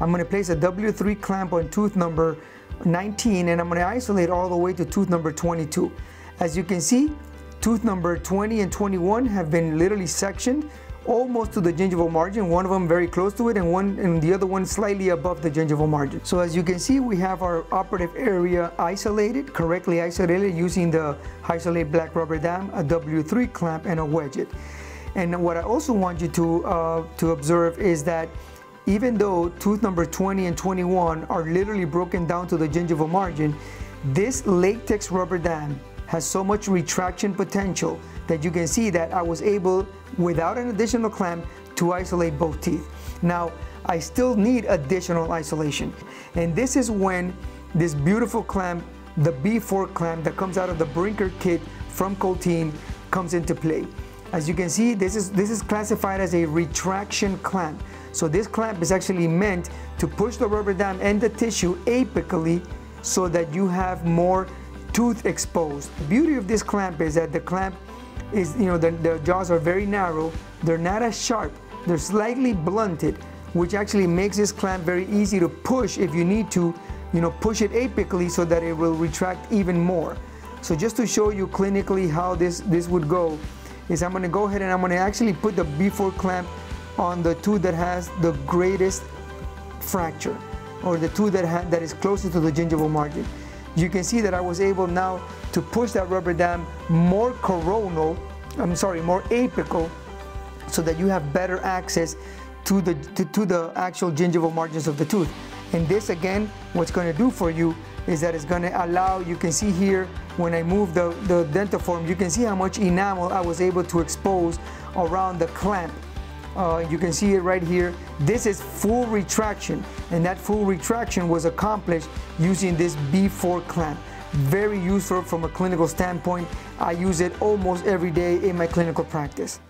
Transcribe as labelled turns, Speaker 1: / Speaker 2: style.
Speaker 1: I'm going to place a W3 clamp on tooth number 19 and I'm going to isolate all the way to tooth number 22. As you can see, tooth number 20 and 21 have been literally sectioned almost to the gingival margin, one of them very close to it and one and the other one slightly above the gingival margin. So as you can see, we have our operative area isolated, correctly isolated using the Hysolate black rubber dam, a W3 clamp and a Wedjet. And what I also want you to, uh, to observe is that even though tooth number 20 and 21 are literally broken down to the gingival margin, this latex rubber dam has so much retraction potential that you can see that I was able, without an additional clamp, to isolate both teeth. Now, I still need additional isolation. And this is when this beautiful clamp, the B4 clamp that comes out of the Brinker kit from Coltene comes into play. As you can see, this is, this is classified as a retraction clamp. So this clamp is actually meant to push the rubber dam and the tissue apically so that you have more tooth exposed. The beauty of this clamp is that the clamp is, you know, the, the jaws are very narrow, they're not as sharp, they're slightly blunted, which actually makes this clamp very easy to push if you need to, you know, push it apically so that it will retract even more. So just to show you clinically how this, this would go, is I'm gonna go ahead and I'm gonna actually put the B4 clamp on the tooth that has the greatest fracture or the tooth that, that is closest to the gingival margin. You can see that I was able now to push that rubber dam more coronal, I'm sorry, more apical so that you have better access to the, to, to the actual gingival margins of the tooth. And this again, what's gonna do for you is that it's gonna allow, you can see here, when I move the, the Dentoform, you can see how much enamel I was able to expose around the clamp. Uh, you can see it right here. This is full retraction, and that full retraction was accomplished using this B4 clamp. Very useful from a clinical standpoint. I use it almost every day in my clinical practice.